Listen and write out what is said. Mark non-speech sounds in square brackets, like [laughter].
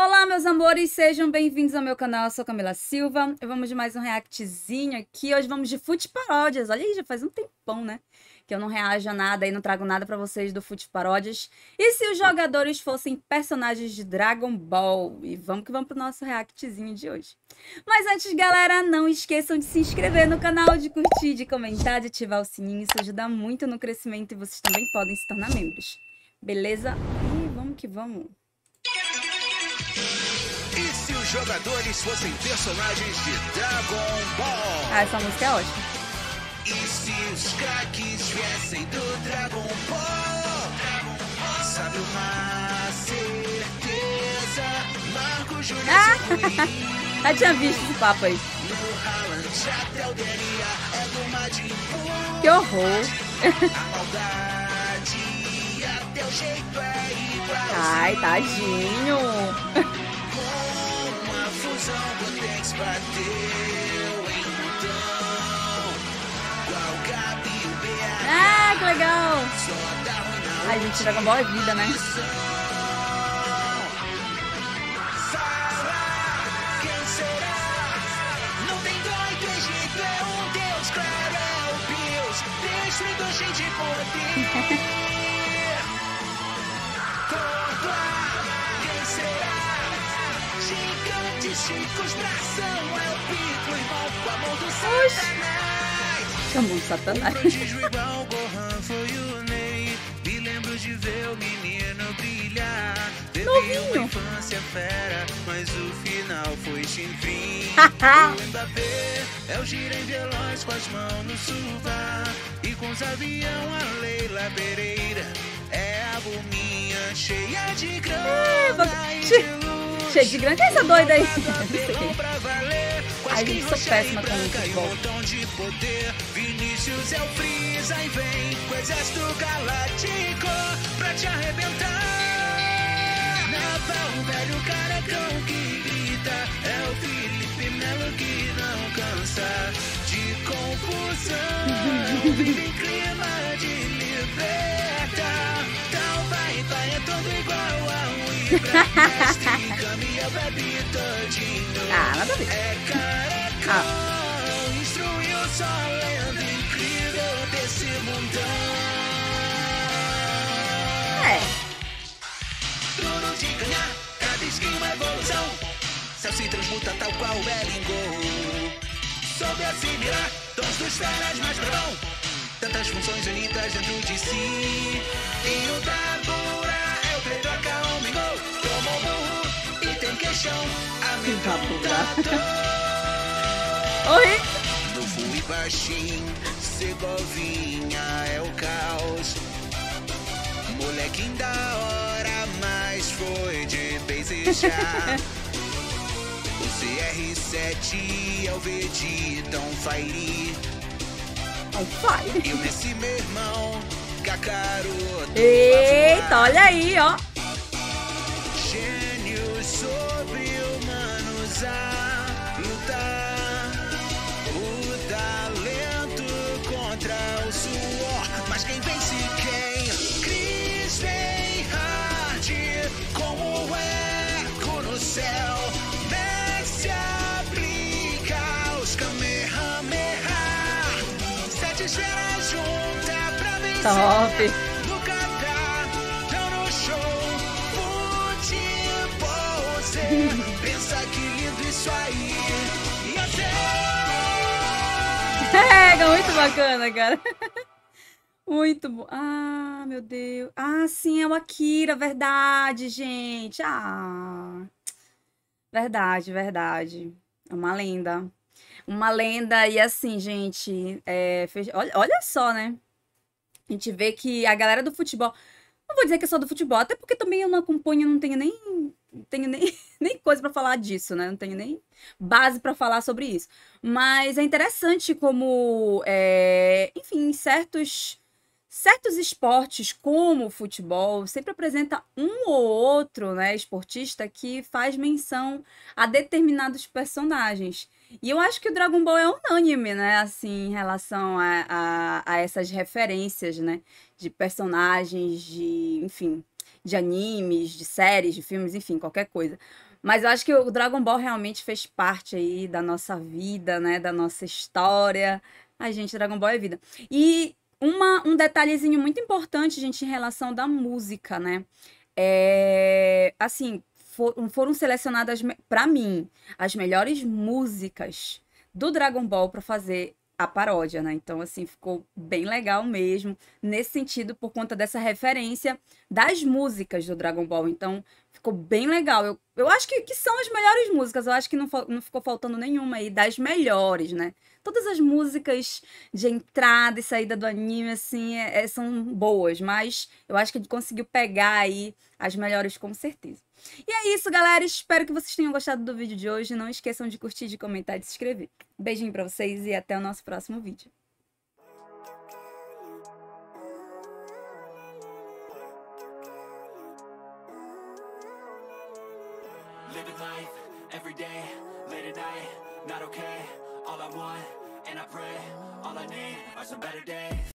Olá, meus amores, sejam bem-vindos ao meu canal. Eu sou Camila Silva. Vamos de mais um reactzinho aqui. Hoje vamos de Fute Paródias. Olha aí, já faz um tempão, né? Que eu não reajo a nada e não trago nada pra vocês do Fute Paródias. E se os jogadores fossem personagens de Dragon Ball? E vamos que vamos pro nosso reactzinho de hoje. Mas antes, galera, não esqueçam de se inscrever no canal, de curtir, de comentar, de ativar o sininho. Isso ajuda muito no crescimento e vocês também podem se tornar membros. Beleza? E vamos que vamos. E se os jogadores fossem personagens de Dragon Ball? Ah, essa música é ótima. E se os craques viessem do Dragon Ball? Sabe uma certeza? Marco Júnior Ah, [laughs] já tinha visto esse papo aí. é. Que horror. A maldade até o jeito é. Ai, tadinho. A então. Qual Gabi e o BA Ah, que legal. Ai, gente, Dragon Ball é vida, né? Fala, quem será? Não [laughs] o menino brilhar. Teve Novinho. infância fera, mas o final foi [laughs] o Mbappé é o girem veloz com as mãos no suvar. E com os avião a Leila Pereira é a gominha cheia de grana e de. Cheio de grana. Quem é essa doida aí? Ai, gente, sou péssima com branca e um futebol. montão de poder. Vinícius é o Freeza e vem com o exército galáctico pra te arrebentar. Napa, o velho carecão que grita. É o Felipe Melo que não cansa de confusão. Vive em [laughs] Ah, nada a ver. É mundão. É. De ganhar, cada skin uma evolução. Céu se transmuta tal qual o Bellingo. Soube assimilar tons dos feras mais bravão. Tantas funções unidas dentro de si. E o Dabura é o que tem queixão. Amedrontador. Oi. Do e baixinho, Segovinha é o caos. Molequinho da hora, mas foi de beijar. o CR7 é o Vegeta. On fire. E o Messi, meu irmão, Kakaroto. Eita, olha aí, ó. Aí. [laughs] Ia É, muito bacana, cara. [laughs] Muito bom. Ah, meu Deus. Ah, sim, é o Akira, verdade, gente. Ah. Verdade, verdade. É uma lenda. Uma lenda, e assim, gente, é, olha, olha só, né? A gente vê que a galera do futebol. Não vou dizer que é só do futebol, até porque também eu não acompanho, não tenho nem, tenho nem, [laughs] nem coisa pra falar disso, né? Não tenho nem base pra falar sobre isso. Mas é interessante como, é, enfim, certos, certos esportes, como o futebol, sempre apresenta um ou outro, né, esportista que faz menção a determinados personagens. E eu acho que o Dragon Ball é unânime, né, assim, em relação a, a, a essas referências, né, de personagens, de, enfim. de animes, de séries, de filmes, enfim, qualquer coisa. Mas eu acho que o Dragon Ball realmente fez parte aí da nossa vida, né? Da nossa história. Ai, gente, Dragon Ball é vida. E uma, um detalhezinho muito importante, gente, em relação da música, né? É, assim, for, foram selecionadas para mim as melhores músicas do Dragon Ball para fazer a paródia, né? Então, assim, ficou bem legal mesmo, nesse sentido, por conta dessa referência das músicas do Dragon Ball. Então, ficou bem legal. Eu, eu acho que, que são as melhores músicas, eu acho que não, não ficou faltando nenhuma aí, das melhores, né? Todas as músicas de entrada e saída do anime, assim, é, é, são boas, mas eu acho que ele conseguiu pegar aí as melhores com certeza. E é isso, galera. Espero que vocês tenham gostado do vídeo de hoje. Não esqueçam de curtir, de comentar e de se inscrever. Beijinho pra vocês e até o nosso próximo vídeo. Every day, late at night, not okay. All I want, and I pray, all I need are some better days.